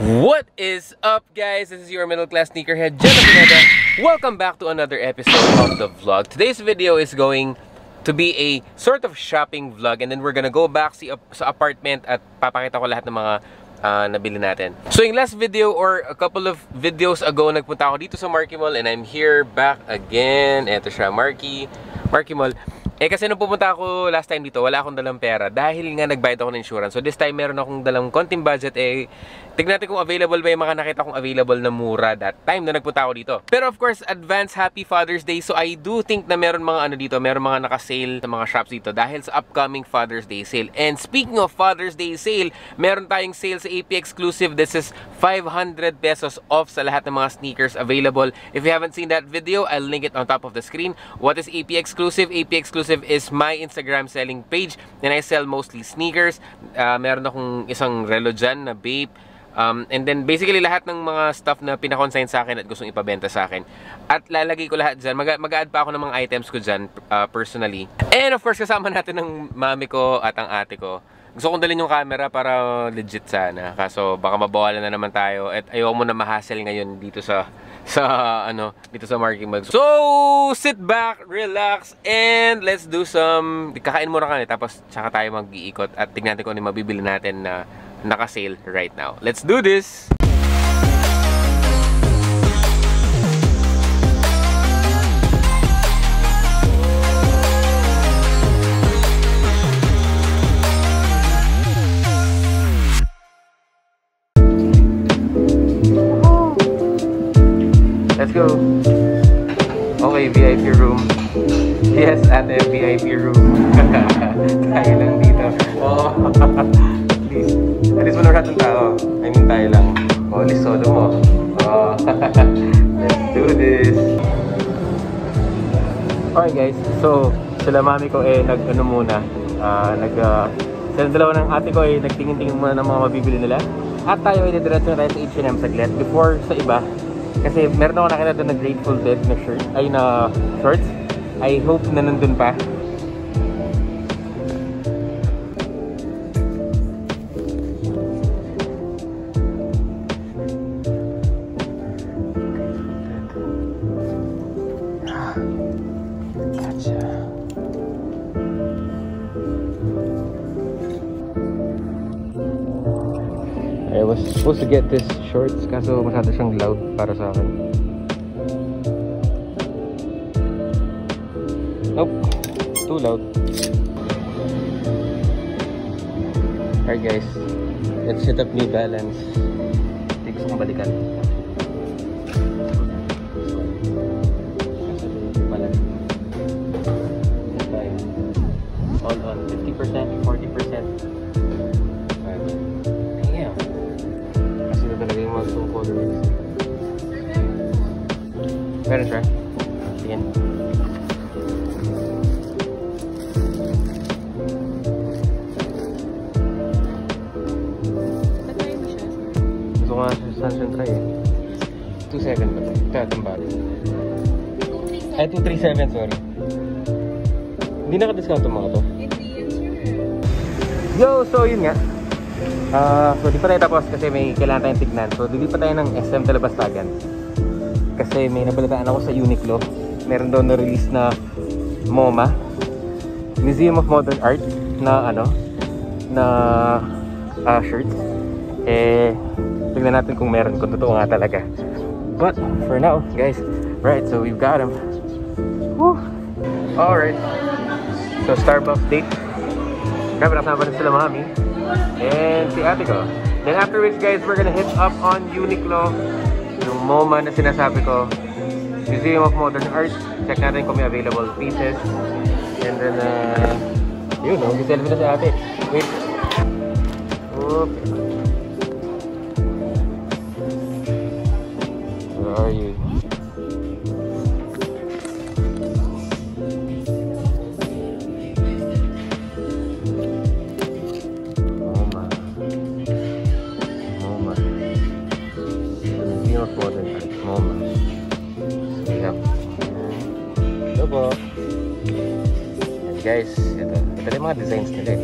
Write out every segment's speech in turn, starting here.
What is up guys? This is your middle class sneakerhead, Jenna Pineda. Welcome back to another episode of the vlog. Today's video is going to be a sort of shopping vlog and then we're gonna go back si, sa apartment at papakita ko lahat ng mga uh, nabili natin. So yung last video or a couple of videos ago, nagpunta ako dito sa Marky Mall and I'm here back again. Ito siya, Marky, Marky Mall. Eh kasi nung pupunta ako last time dito, wala akong dalang pera dahil nga nagbayad ako ng insurance. So this time meron akong dalang konting budget eh tignan natin kung available ba yung mga nakita kong available na mura that time na nagpunta ako dito. Pero of course, advance happy Father's Day. So I do think na meron mga ano dito, meron mga naka-sale sa mga shops dito dahil sa upcoming Father's Day sale. And speaking of Father's Day sale, meron tayong sale sa AP Exclusive. This is 500 pesos off sa lahat ng mga sneakers available. If you haven't seen that video, I'll link it on top of the screen. What is AP Exclusive? AP Exclusive is my Instagram selling page and I sell mostly sneakers. Uh, meron akong isang relo dyan na Bape, Um, and then basically lahat ng mga stuff na pinakonsign sa akin at gustong ipabenta sa akin. At lalagay ko lahat dyan. Mag-add pa ako ng mga items ko dyan uh, personally. And of course kasama natin ng mami ko at ang ate ko. Gusto kong dalhin yung camera para legit sana. Kaso baka mabawalan na naman tayo. At ayaw mo na ma-hassle ngayon dito sa sa ano dito sa marking mag. So, sit back, relax, and let's do some kakain muna kami tapos tsaka tayo mag-iikot at tingnan natin kung ano mabibili natin na naka-sale right now. Let's do this! Let's do this. Okay guys, so sila mami ko eh nag-ano muna. Uh, nag, uh, sila dalawa ng ate ko eh nagtingin-tingin muna ng mga mabibili nila. At tayo ay didiretso na tayo sa H&M saglit before sa iba. Kasi meron ako nakita doon na Grateful Dead na shirt, ay na shorts. I hope na nandun pa. Was supposed to get this shorts kaso masyado siyang loud para sa akin. Nope. Too loud. Alright guys. Let's set up New Balance. Hindi kong balikan. Ay, 237 sorry. Hindi naka-discount mga to. Yo, so yun nga. Uh, so di pa tayo tapos kasi may kailangan tayong tignan. So di pa tayo ng SM Talabastagan. Kasi may nabalitaan ako sa Uniqlo. Meron doon na-release na MoMA. Museum of Modern Art na ano na uh, shirts. Eh tignan natin kung meron kung totoo nga talaga. But for now, guys, right, so we've got them. Woo! Alright. So Starbucks date. Grabe, nakasama rin sila mami. And si ate ko. Then after which guys, we're gonna hit up on Uniqlo. Yung MoMA na sinasabi ko. Museum of Modern Art. Check natin kung may available pieces. And then, uh, yun, no? Giselfie na si ate. Wait. Oop. Where are you? Mga designs nila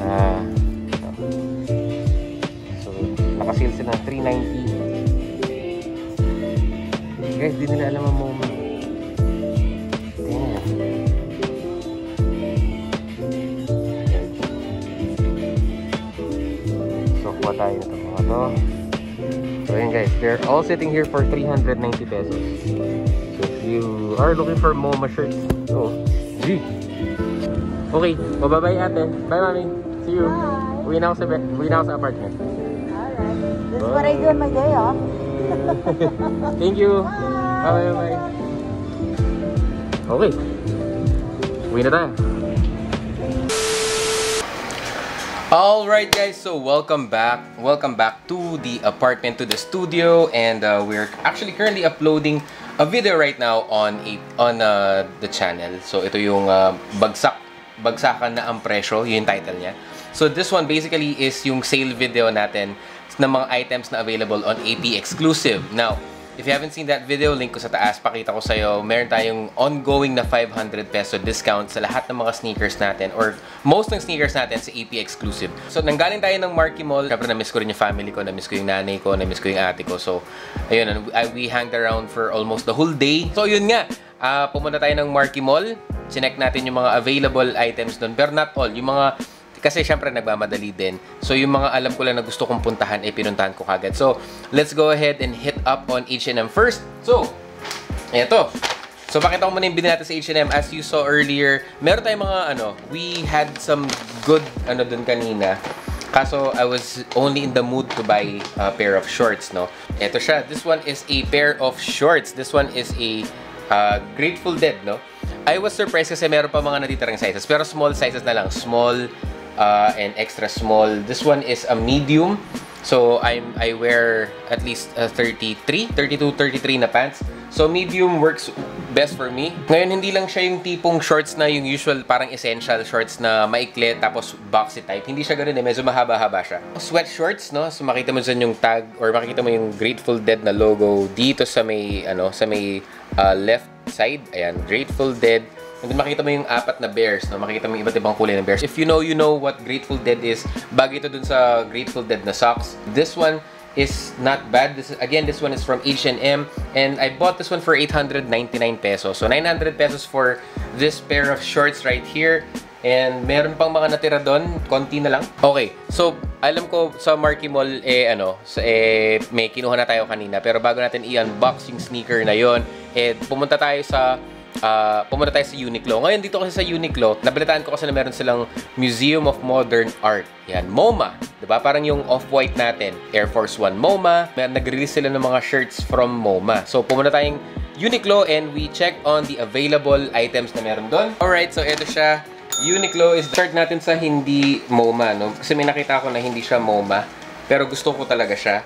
uh, so Naka-sale sila ng 390. Guys, di nila alam ang nyo. So, kuha tayo nito mga to. So, ayan guys. They're all sitting here for 390 pesos. So, if you are looking for MoMA shirts, oh, G. Okay. O, bye-bye ate. Bye, mami. See you. Bye. Uwi na ako sa, be- uwi na ako sa apartment. Alright. This is what I do on my day off. Thank you. Bye, bye, bye. Okay. Uwi na tayo. Alright guys, so welcome back. Welcome back to the apartment, to the studio. And uh, we're actually currently uploading a video right now on a, on uh, the channel. So ito yung uh, bagsak, bagsakan na ang presyo, yun yung title niya. So this one basically is yung sale video natin ng mga items na available on AP Exclusive. Now, if you haven't seen that video, link ko sa taas, pakita ko sa'yo. Meron tayong ongoing na 500 peso discount sa lahat ng mga sneakers natin or most ng sneakers natin sa AP Exclusive. So, nanggaling tayo ng Marky Mall. Siyempre, na-miss ko rin yung family ko, na-miss ko yung nanay ko, na-miss ko yung ate ko. So, ayun, we hanged around for almost the whole day. So, yun nga. Ah, pumunta tayo ng Marky Mall. Chinek natin yung mga available items doon. Pero not all. Yung mga kasi syempre nagmamadali din. So yung mga alam ko lang na gusto kong puntahan eh, pinuntahan ko kagad. So let's go ahead and hit up on H&M first. So, eto. So pakita ko muna yung binili natin sa H&M. As you saw earlier, meron tayong mga ano, we had some good ano dun kanina. Kaso I was only in the mood to buy a pair of shorts, no? Eto siya. This one is a pair of shorts. This one is a uh, Grateful Dead, no? I was surprised kasi meron pa mga natitirang sizes. Pero small sizes na lang. Small, uh, and extra small. This one is a medium. So I'm I wear at least uh, 33, 32, 33 na pants. So medium works best for me. Ngayon hindi lang siya yung tipong shorts na yung usual parang essential shorts na maikli tapos boxy type. Hindi siya ganoon eh, medyo mahaba-haba siya. Sweat shorts, no? So makita mo dyan yung tag or makita mo yung Grateful Dead na logo dito sa may ano, sa may uh, left side. Ayan, Grateful Dead. And then makita mo yung apat na bears, no? Makita mo yung iba't ibang kulay ng bears. If you know, you know what Grateful Dead is. Bagay ito dun sa Grateful Dead na socks. This one is not bad. This is, again, this one is from H&M and I bought this one for 899 pesos. So 900 pesos for this pair of shorts right here. And meron pang mga natira doon, konti na lang. Okay, so alam ko sa Marky Mall eh ano, sa, eh may kinuha na tayo kanina pero bago natin i-unbox yung sneaker na yon, eh pumunta tayo sa uh, pumunta tayo sa Uniqlo. Ngayon dito kasi sa Uniqlo, nabalitaan ko kasi na meron silang Museum of Modern Art. Yan, MoMA. ba? Parang yung off-white natin, Air Force One MoMA. May nagre-release sila ng mga shirts from MoMA. So pumunta tayong Uniqlo and we check on the available items na meron doon. Alright, so ito siya. Uniqlo is the shirt natin sa hindi MoMA, no? Kasi may nakita ako na hindi siya MoMA. Pero gusto ko talaga siya.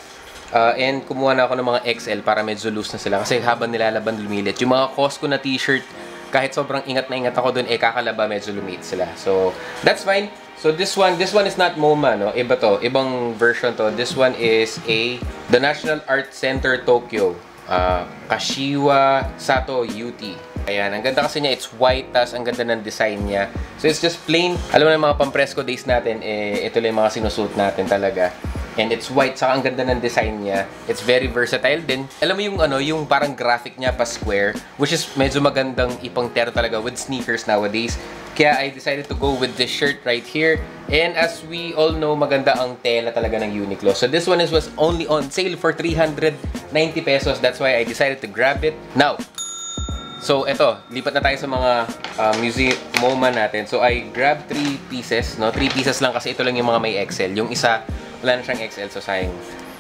Uh, and kumuha na ako ng mga XL para medyo loose na sila. Kasi habang nilalaban, lumilit. Yung mga Costco na t-shirt, kahit sobrang ingat na ingat ako dun, eh kakalaba, medyo lumiit sila. So, that's fine. So, this one, this one is not MoMA, no? Iba to. Ibang version to. This one is a, the National Art Center Tokyo. Uh, Kashiwa Sato UT. Ayan, ang ganda kasi niya, it's white, tas ang ganda ng design niya. So, it's just plain. Alam mo na mga pampresko days natin, eh, ito lang yung mga sinusuot natin talaga. And it's white, saka ang ganda ng design niya. It's very versatile din. Alam mo yung ano, yung parang graphic niya pa square, which is medyo magandang ipang tero talaga with sneakers nowadays. Kaya I decided to go with this shirt right here. And as we all know, maganda ang tela talaga ng Uniqlo. So this one is was only on sale for 390 pesos. That's why I decided to grab it. Now, So, eto, lipat na tayo sa mga uh, museum MoMA natin. So, I grabbed three pieces, no? Three pieces lang kasi ito lang yung mga may XL. Yung isa, wala na XL, so sayang.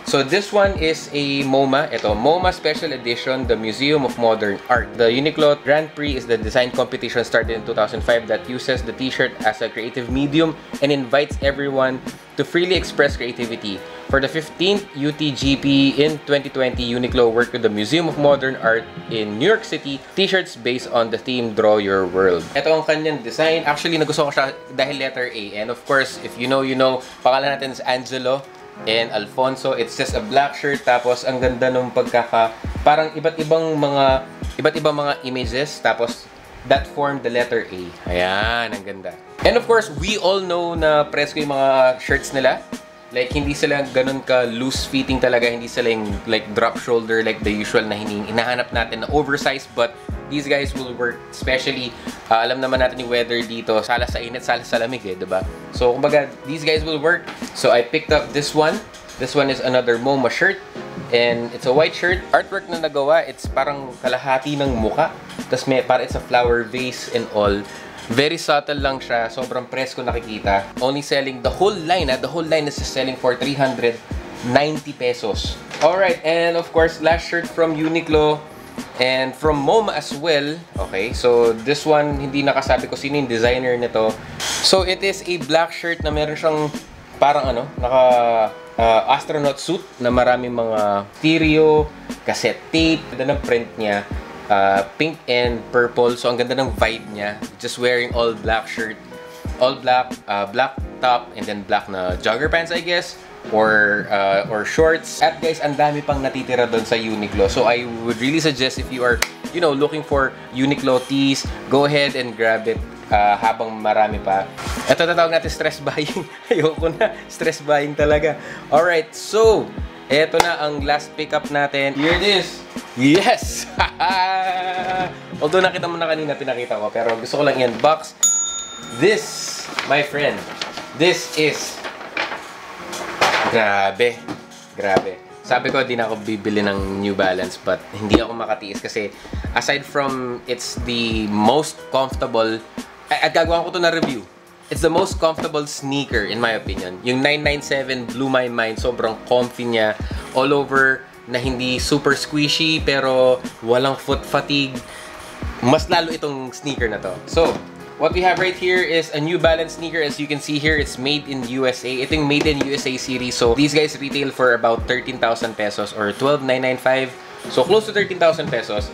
So, this one is a MoMA. Ito, MoMA Special Edition, the Museum of Modern Art. The Uniqlo Grand Prix is the design competition started in 2005 that uses the t-shirt as a creative medium and invites everyone to freely express creativity. For the 15th UTGP in 2020, Uniqlo worked with the Museum of Modern Art in New York City, t-shirts based on the theme Draw Your World. Ito ang kanyang design. Actually, nagustuhan ko siya dahil letter A. And of course, if you know, you know, pangalan natin is Angelo and Alfonso. It's just a black shirt. Tapos, ang ganda nung pagkaka... Parang iba't ibang mga... Iba't ibang mga images. Tapos, that form the letter A. Ayan, ang ganda. And of course, we all know na presko yung mga shirts nila. Like, hindi sila ganun ka loose fitting talaga. Hindi sila yung like drop shoulder like the usual na hinahanap natin na oversized. But these guys will work. Especially, uh, alam naman natin yung weather dito. Sala sa init, sala sa lamig eh, diba? So, kumbaga, these guys will work. So, I picked up this one. This one is another MoMA shirt. And it's a white shirt. Artwork na nagawa, it's parang kalahati ng muka. Tapos may, parang it's a flower vase and all. Very subtle lang siya. Sobrang presko nakikita. Only selling the whole line. Ah. The whole line is selling for 390 pesos. Alright, and of course, last shirt from Uniqlo. And from MoMA as well. Okay, so this one, hindi nakasabi ko sino yung designer nito. So it is a black shirt na meron siyang parang ano, naka uh, astronaut suit na maraming mga stereo, cassette tape. Ganda ng print niya uh, pink and purple. So, ang ganda ng vibe niya. Just wearing all black shirt. All black, uh, black top, and then black na jogger pants, I guess. Or, uh, or shorts. At guys, ang dami pang natitira doon sa Uniqlo. So, I would really suggest if you are, you know, looking for Uniqlo tees, go ahead and grab it uh, habang marami pa. Ito tatawag natin stress buying. Ayoko na. Stress buying talaga. Alright, so, eto na ang last pickup natin. Here it is. Yes! Although nakita mo na kanina, pinakita ko. Pero gusto ko lang i-unbox. This, my friend, this is... Grabe. Grabe. Sabi ko, di na ako bibili ng New Balance but hindi ako makatiis kasi aside from it's the most comfortable at gagawa ko to na review. It's the most comfortable sneaker in my opinion. Yung 997 blew my mind. Sobrang comfy niya. All over na hindi super squishy pero walang foot fatigue. Mas lalo itong sneaker na to. So, what we have right here is a New Balance sneaker. As you can see here, it's made in USA. Ito yung made in USA series. So, these guys retail for about 13,000 pesos or 12,995. So, close to 13,000 pesos.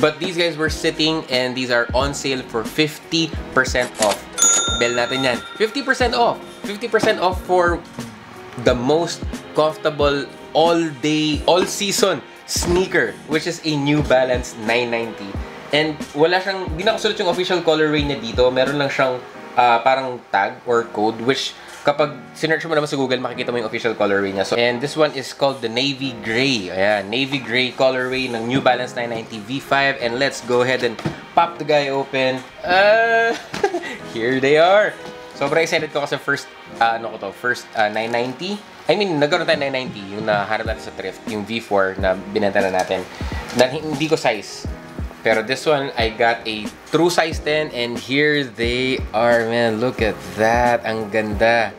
But these guys were sitting and these are on sale for 50% off. Bell natin yan. 50% off. 50% off for the most comfortable all-day, all-season sneaker, which is a New Balance 990. And wala siyang, di nakasulat yung official colorway niya dito. Meron lang siyang uh, parang tag or code, which kapag sinearch mo naman sa Google, makikita mo yung official colorway niya. So, and this one is called the Navy Gray. Ayan, Navy Gray colorway ng New Balance 990 V5. And let's go ahead and pop the guy open. Uh, here they are. Sobrang excited ko kasi first, uh, ano ko to, first uh, 990. I mean, nagkaroon tayo 990, yung nahanap natin sa thrift, yung V4 na binenta na natin. Na hindi ko size. Pero this one, I got a true size 10 and here they are, man. Look at that. Ang ganda.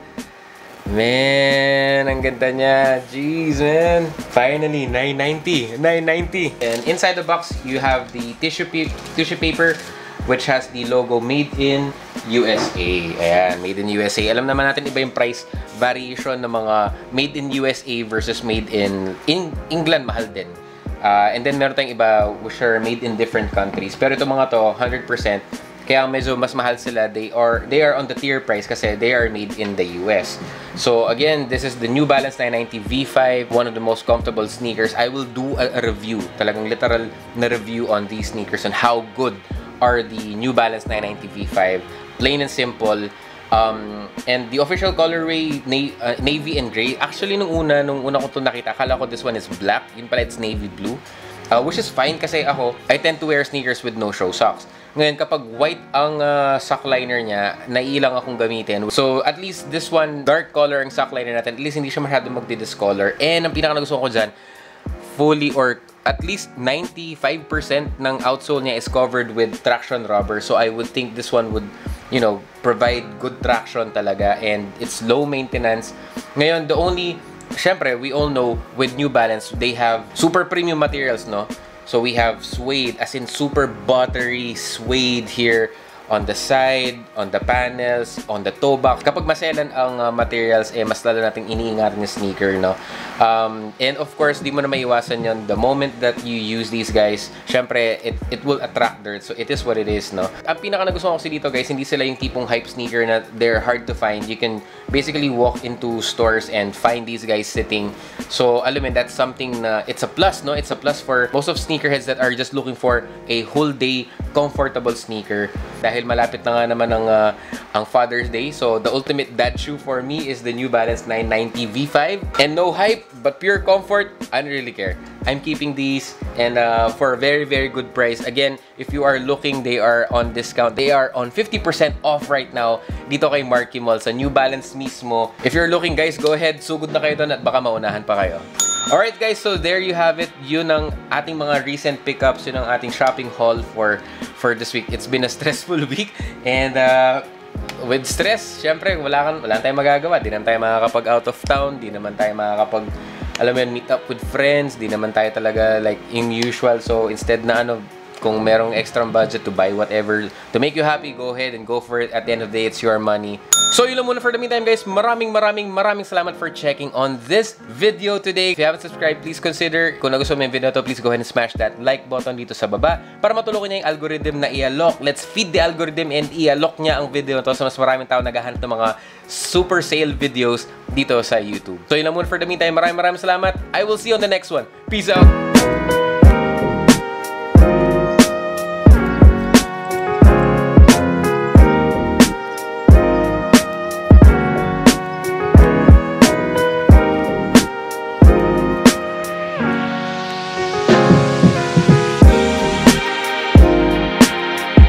Man, ang ganda niya. Jeez, man. Finally, 990. 990. And inside the box, you have the tissue, tissue paper which has the logo Made in USA. Ayan, Made in USA. Alam naman natin iba yung price variation ng mga Made in USA versus Made in, in England, mahal din. Uh, and then meron tayong iba which are made in different countries. Pero itong mga to, 100%, kaya medyo mas mahal sila. They are they are on the tier price kasi they are made in the US. So again, this is the New Balance 990 V5, one of the most comfortable sneakers. I will do a, a review, talagang literal na review on these sneakers and how good are the New Balance 990 V5. Plain and simple. Um, and the official colorway, na uh, navy and gray. Actually, nung una, nung una ko to nakita, akala ko this one is black. Yun pala, it's navy blue. Uh, which is fine kasi ako, I tend to wear sneakers with no-show socks. Ngayon, kapag white ang uh, sock liner niya, nailang akong gamitin. So, at least this one, dark color ang sock liner natin. At least hindi siya masyado magdi-discolor. And ang pinaka nagustuhan ko dyan, fully or at least 95% ng outsole niya is covered with traction rubber. So I would think this one would, you know, provide good traction talaga and it's low maintenance. Ngayon, the only, syempre, we all know with New Balance, they have super premium materials, no? So we have suede, as in super buttery suede here on the side, on the panels, on the toe box. Kapag maselan ang uh, materials, eh, mas lalo natin iniingatan yung sneaker, no? Um, and of course, di mo na maiwasan yon The moment that you use these guys, syempre, it, it will attract dirt. So, it is what it is, no? Ang pinaka nagustuhan ko kasi dito, guys, hindi sila yung tipong hype sneaker na they're hard to find. You can basically walk into stores and find these guys sitting. So, alam mo, that's something na, it's a plus, no? It's a plus for most of sneakerheads that are just looking for a whole day comfortable sneaker dahil malapit na nga naman ang, uh, ang Father's Day. So, the ultimate dad shoe for me is the New Balance 990 V5. And no hype, but pure comfort, I don't really care. I'm keeping these and uh, for a very, very good price. Again, if you are looking, they are on discount. They are on 50% off right now dito kay Marky Mall sa New Balance mismo. If you're looking guys, go ahead, sugod na kayo doon at baka maunahan pa kayo. Alright guys, so there you have it. Yun ang ating mga recent pickups. Yun ang ating shopping haul for for this week. It's been a stressful week and uh, with stress, syempre, wala, kan, wala tayong magagawa. Di naman tayo makakapag out of town. Di naman tayo makakapag alam mo yun, meet up with friends. Di naman tayo talaga like in usual. So, instead na ano, kung merong extra budget to buy whatever to make you happy, go ahead and go for it. At the end of the day, it's your money. So, yun lang muna for the meantime, guys. Maraming, maraming, maraming salamat for checking on this video today. If you haven't subscribed, please consider. Kung nagustuhan mo yung video to, please go ahead and smash that like button dito sa baba para matulungan niya yung algorithm na i-alok. Let's feed the algorithm and i-alok niya ang video to so mas maraming tao naghahanap ng mga super sale videos dito sa YouTube. So, yun lang muna for the meantime. Maraming, maraming salamat. I will see you on the next one. Peace out!